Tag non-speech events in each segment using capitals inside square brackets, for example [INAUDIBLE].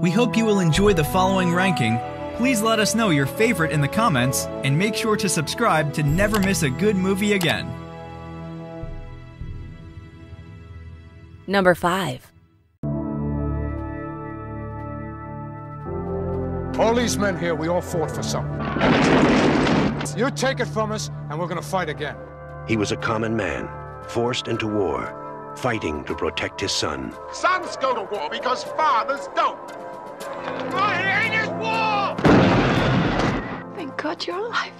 We hope you will enjoy the following ranking. Please let us know your favorite in the comments and make sure to subscribe to never miss a good movie again. Number 5. All these men here, we all fought for something. You take it from us, and we're gonna fight again. He was a common man, forced into war, fighting to protect his son. Sons go to war because fathers don't. Thank God you're alive.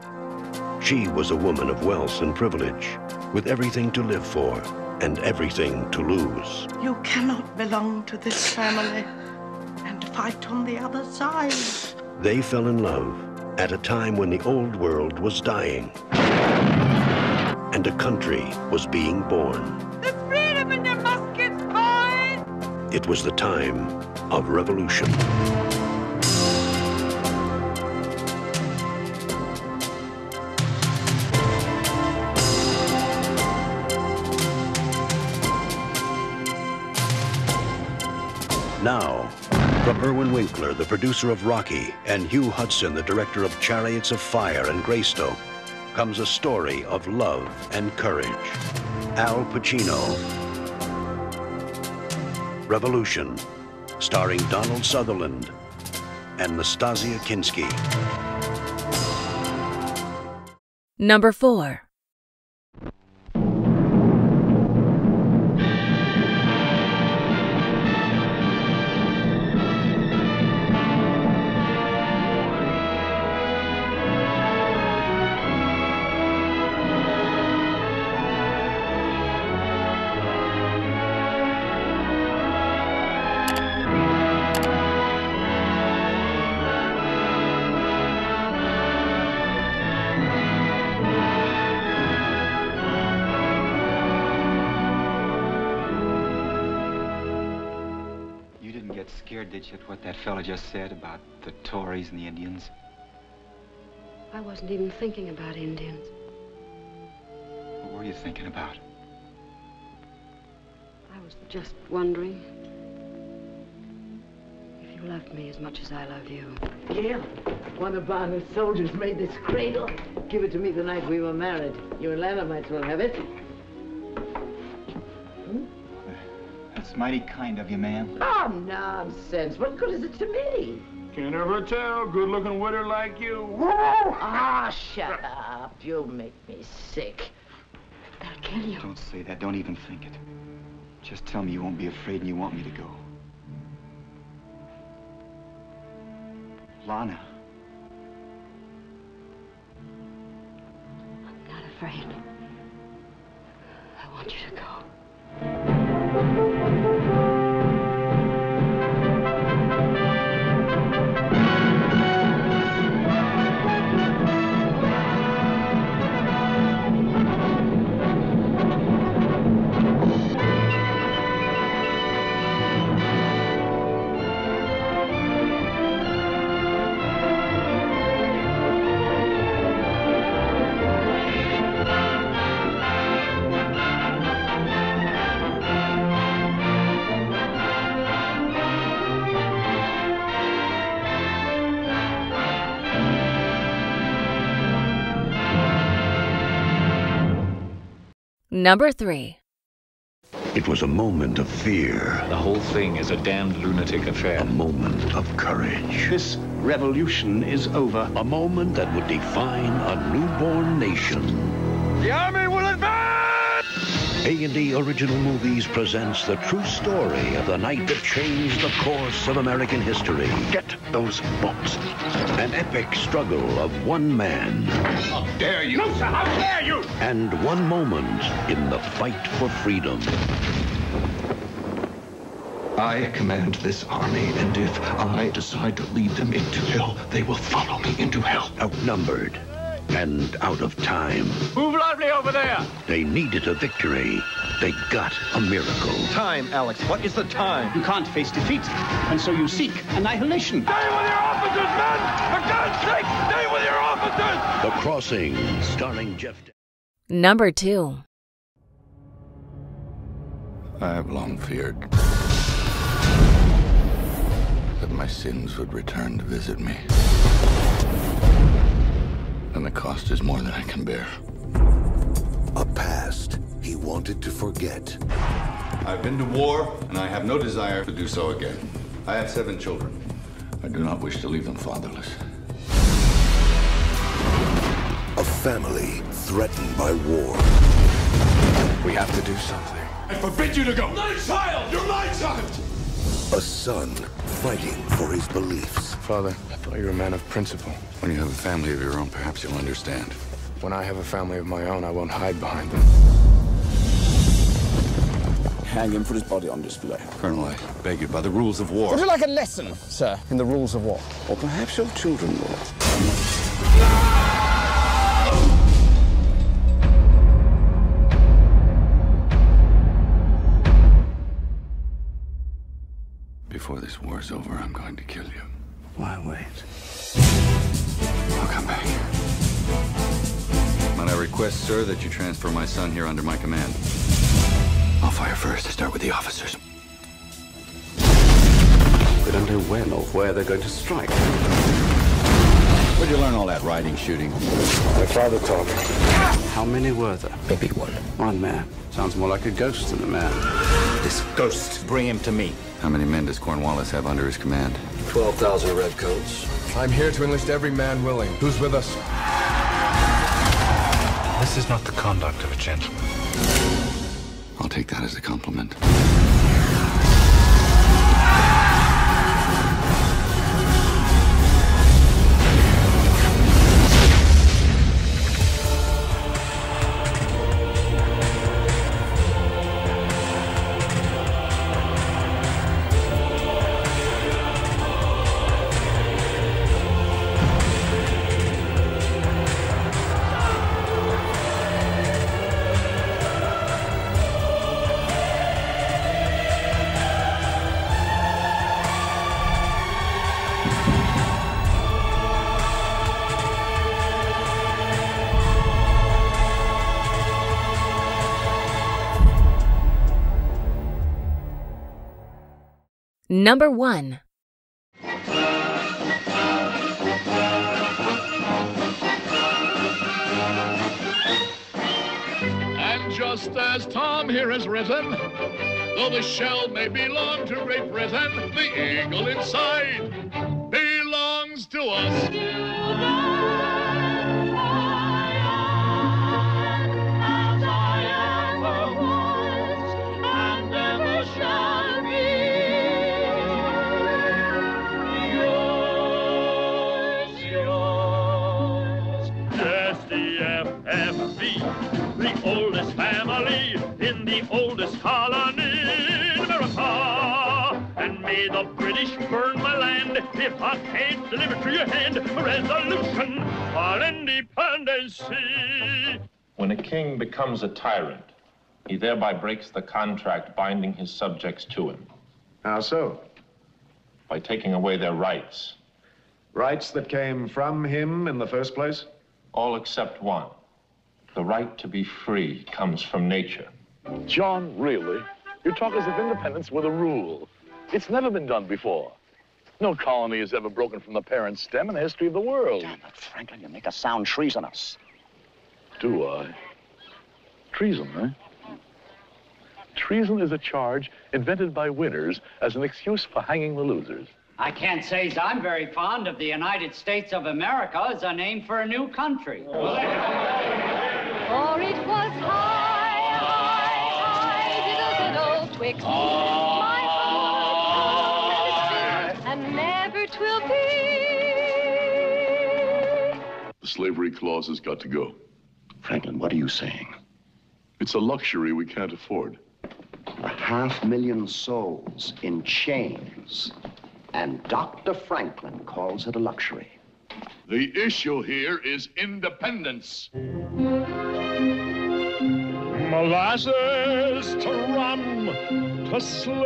She was a woman of wealth and privilege, with everything to live for and everything to lose. You cannot belong to this family and fight on the other side. They fell in love at a time when the old world was dying and a country was being born. There's freedom in your muskets, boys! It was the time of revolution. Now, from Irwin Winkler, the producer of Rocky, and Hugh Hudson, the director of Chariots of Fire and Greystoke, comes a story of love and courage. Al Pacino. Revolution, starring Donald Sutherland and Nastassja Kinski. Number 4. Didn't scared, did you, at what that fella just said about the Tories and the Indians? I wasn't even thinking about Indians. What were you thinking about? I was just wondering if you loved me as much as I love you. Gil, one of Barney's soldiers made this cradle. Give it to me the night we were married. You and Lana might as well have it. That's mighty kind of you, ma'am. Oh, nonsense. What good is it to me? Can't ever tell. Good-looking widow like you. Ah, shut up. You'll make me sick. That'll kill you. Don't say that. Don't even think it. Just tell me you won't be afraid and you want me to go. Lana. I'm not afraid. I want you to go. Number 3. It was a moment of fear, The whole thing is a damned lunatic affair. a moment of courage, This revolution is over. a moment that would define a newborn nation. The army will advance! A&E Original Movies presents the true story of the night that changed the course of American history. Get those bolts. An epic struggle of one man How dare you? No, sir, how dare you? and one moment in the fight for freedom. I command this army, and if I decide to lead them into hell, they will follow me into hell. Outnumbered and out of time. Move lively over there! They needed a victory. They got a miracle. Time, Alex. What is the time? You can't face defeat, and so you seek annihilation. Stay with your officers, men! For God's sake, stay with your officers! The Crossing, starring Jeff. Number 2. I have long feared that my sins would return to visit me. And the cost is more than I can bear. A past he wanted to forget. I've been to war, and I have no desire to do so again. I have seven children. I do not wish to leave them fatherless. A family threatened by war. We have to do something. I forbid you to go! My child! You're my child! A son fighting for his beliefs. Father, I thought you were a man of principle. When you have a family of your own, perhaps you'll understand. When I have a family of my own, I won't hide behind them. Hang him, put his body on display. Colonel, I beg you, by the rules of war. Would you like a lesson, sir, in the rules of war? Or perhaps your children will. Before this war's over, I'm going to kill you. Why wait? I'll come back. Might I request, sir, that you transfer my son here under my command? I'll fire first. Start with the officers. We don't know when or where they're going to strike. Where'd you learn all that riding shooting? My father taught me. How many were there? Maybe one. One man. Sounds more like a ghost than a man. This ghost, bring him to me. How many men does Cornwallis have under his command? 12,000 redcoats. I'm here to enlist every man willing. Who's with us? This is not the conduct of a gentleman. I'll take that as a compliment. Number 1. And just as Tom here has written, though the shell may belong to Great Britain, the eagle inside belongs to us. SDFFB, the oldest family in the oldest colony in America. And may the British burn my land if I can't deliver to your hand a resolution on independence. When a king becomes a tyrant, he thereby breaks the contract binding his subjects to him. How so? By taking away their rights. Rights that came from him in the first place? All except one. The right to be free comes from nature. John, really? You talk as if independence were the rule. It's never been done before. No colony has ever broken from the parent stem in the history of the world. Damn it, Franklin, you make us sound treasonous. Do I? Treason, eh? Treason is a charge invented by winners as an excuse for hanging the losers. I can't say as I'm very fond of the United States of America as a name for a new country. [LAUGHS] For it was high, high, high, diddle, diddle, twixt my heart and never twill be. The slavery clause has got to go. Franklin, what are you saying? It's a luxury we can't afford. A half million souls in chains. And Dr. Franklin calls it a luxury. The issue here is independence. Molasses to rum to slaves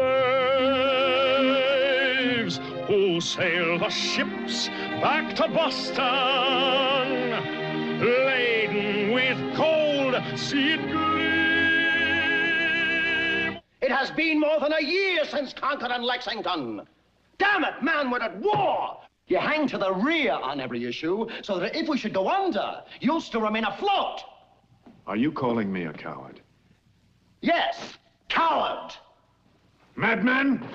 who sail the ships back to Boston, laden with gold, see it gleam. It has been more than a year since Concord and Lexington. Damn it, man, we're at war! You hang to the rear on every issue so that if we should go under, you'll still remain afloat. Are you calling me a coward? Yes, coward! Madman!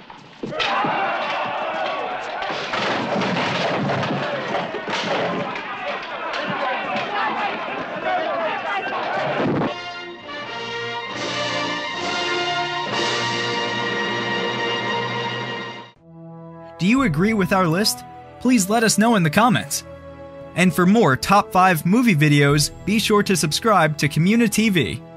Do you agree with our list? Please let us know in the comments. And for more top 5 movie videos, be sure to subscribe to communiTV.